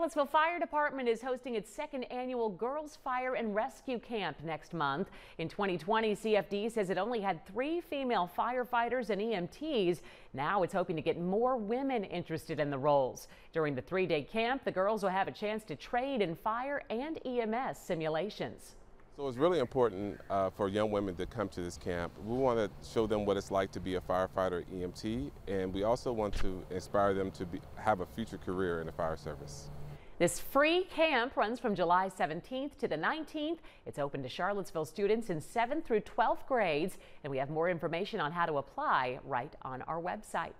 Charlottesville Fire Department is hosting its second annual Girls Fire and Rescue Camp next month. In 2020, CFD says it only had three female firefighters and EMTs. Now it's hoping to get more women interested in the roles. During the three-day camp, the girls will have a chance to trade in fire and EMS simulations. So it's really important uh, for young women to come to this camp. We want to show them what it's like to be a firefighter EMT, and we also want to inspire them to be, have a future career in the fire service. This free camp runs from July 17th to the 19th. It's open to Charlottesville students in 7th through 12th grades, and we have more information on how to apply right on our website.